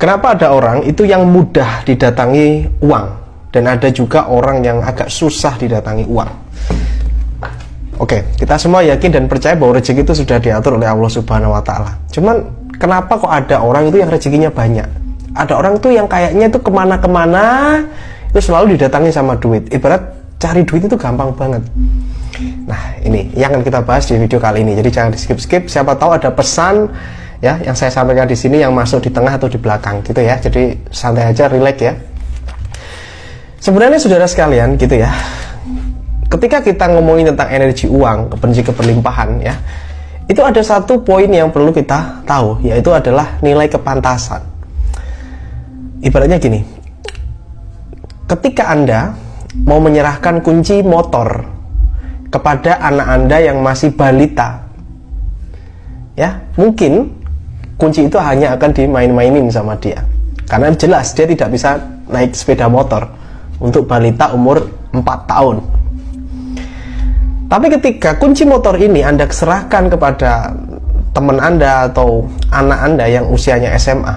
Kenapa ada orang itu yang mudah didatangi uang dan ada juga orang yang agak susah didatangi uang? Oke, kita semua yakin dan percaya bahwa rezeki itu sudah diatur oleh Allah Subhanahu wa taala. Cuman kenapa kok ada orang itu yang rezekinya banyak? Ada orang tuh yang kayaknya itu ke mana-kemana itu selalu didatangi sama duit. Ibarat cari duit itu gampang banget. Nah, ini yang akan kita bahas di video kali ini. Jadi jangan di skip-skip. Siapa tahu ada pesan ya yang saya sampaikan di sini yang masuk di tengah atau di belakang gitu ya. Jadi santai aja, relax ya. Sebenarnya saudara sekalian gitu ya ketika kita ngomongin tentang energi uang, energi keberlimpahan ya, itu ada satu poin yang perlu kita tahu, yaitu adalah nilai kepantasan. Ibaratnya gini, ketika Anda mau menyerahkan kunci motor kepada anak Anda yang masih balita, ya mungkin kunci itu hanya akan dimain-mainin sama dia, karena jelas dia tidak bisa naik sepeda motor untuk balita umur 4 tahun tapi ketika kunci motor ini Anda serahkan kepada teman Anda atau anak Anda yang usianya SMA,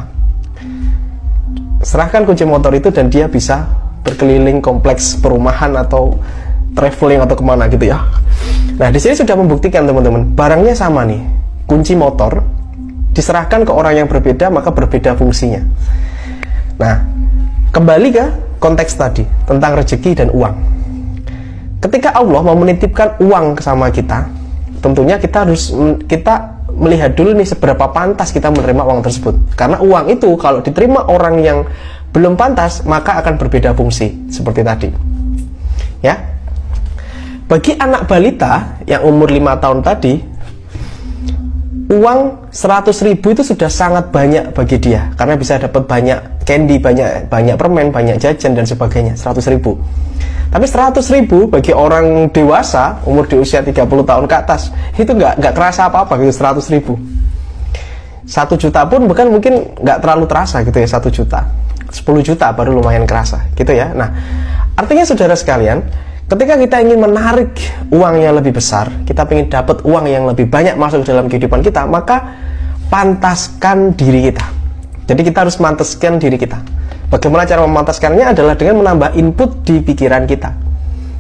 serahkan kunci motor itu dan dia bisa berkeliling kompleks perumahan atau traveling atau ke mana gitu ya. Nah di sini sudah membuktikan teman-teman, barangnya sama nih, kunci motor diserahkan ke orang yang berbeda maka berbeda fungsinya. Nah kembali ke konteks tadi tentang rezeki dan uang ketika Allah mau menitipkan uang sama kita, tentunya kita harus kita melihat dulu nih seberapa pantas kita menerima uang tersebut. Karena uang itu kalau diterima orang yang belum pantas, maka akan berbeda fungsi seperti tadi. Ya. Bagi anak balita yang umur 5 tahun tadi, uang 100 ribu itu sudah sangat banyak bagi dia. Karena bisa dapat banyak candy, banyak banyak permen, banyak jajan dan sebagainya 100 ribu. Tapi 100 ribu bagi orang dewasa umur di usia 30 tahun ke atas itu nggak nggak terasa apa-apa gitu 100 ribu. Satu juta pun bukan mungkin nggak terlalu terasa gitu ya satu juta. 10 juta baru lumayan kerasa gitu ya. Nah artinya saudara sekalian ketika kita ingin menarik uang yang lebih besar kita ingin dapat uang yang lebih banyak masuk dalam kehidupan kita maka pantaskan diri kita jadi kita harus mantaskan diri kita Bagaimana cara memantaskannya adalah dengan menambah input di pikiran kita.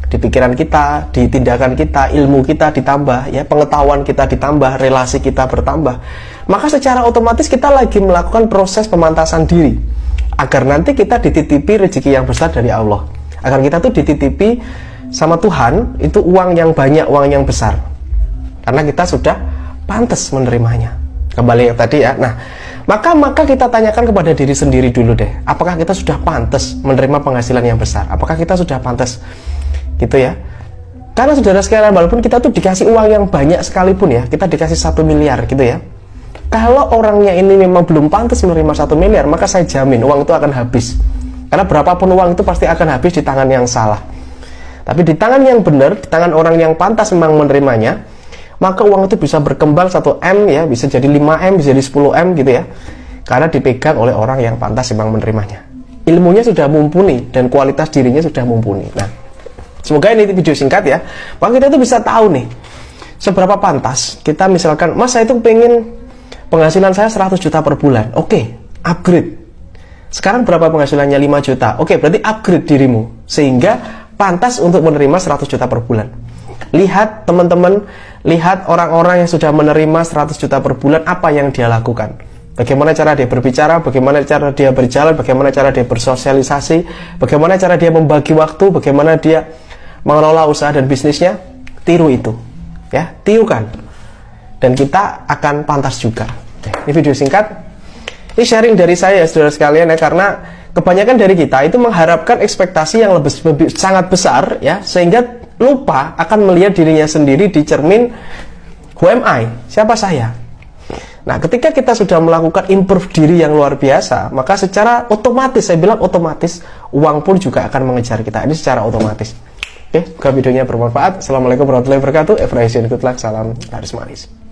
Di pikiran kita, di tindakan kita, ilmu kita ditambah, ya pengetahuan kita ditambah, relasi kita bertambah. Maka secara otomatis kita lagi melakukan proses pemantasan diri agar nanti kita dititipi rezeki yang besar dari Allah. Agar kita tuh dititipi sama Tuhan itu uang yang banyak, uang yang besar. Karena kita sudah pantas menerimanya. Kembali yang tadi ya. Nah, maka maka kita tanyakan kepada diri sendiri dulu deh, apakah kita sudah pantas menerima penghasilan yang besar? Apakah kita sudah pantas gitu ya? Karena saudara sekalian, walaupun kita tuh dikasih uang yang banyak sekalipun ya, kita dikasih satu miliar gitu ya. Kalau orangnya ini memang belum pantas menerima satu miliar, maka saya jamin uang itu akan habis. Karena berapapun uang itu pasti akan habis di tangan yang salah. Tapi di tangan yang benar, di tangan orang yang pantas memang menerimanya, maka uang itu bisa berkembang 1 M ya, bisa jadi 5 M, bisa jadi 10 M gitu ya. Karena dipegang oleh orang yang pantas memang menerimanya. Ilmunya sudah mumpuni dan kualitas dirinya sudah mumpuni. Nah, semoga ini video singkat ya. Maka kita tuh bisa tahu nih seberapa pantas kita misalkan, Mas saya itu pengen penghasilan saya 100 juta per bulan. Oke, upgrade. Sekarang berapa penghasilannya 5 juta? Oke, berarti upgrade dirimu sehingga pantas untuk menerima 100 juta per bulan. Lihat teman-teman, lihat orang-orang yang sudah menerima 100 juta per bulan apa yang dia lakukan. Bagaimana cara dia berbicara, bagaimana cara dia berjalan, bagaimana cara dia bersosialisasi, bagaimana cara dia membagi waktu, bagaimana dia mengelola usaha dan bisnisnya. Tiru itu. Ya, tirukan. Dan kita akan pantas juga. Ini video singkat. Ini sharing dari saya saudara sekalian ya karena kebanyakan dari kita itu mengharapkan ekspektasi yang lebih, lebih sangat besar ya sehingga lupa akan melihat dirinya sendiri di cermin who am I? Siapa saya? Nah, ketika kita sudah melakukan improve diri yang luar biasa, maka secara otomatis, saya bilang otomatis, uang pun juga akan mengejar kita. Ini secara otomatis. Oke, semoga videonya bermanfaat. Assalamualaikum warahmatullahi wabarakatuh. Efraisian good luck. Salam laris manis.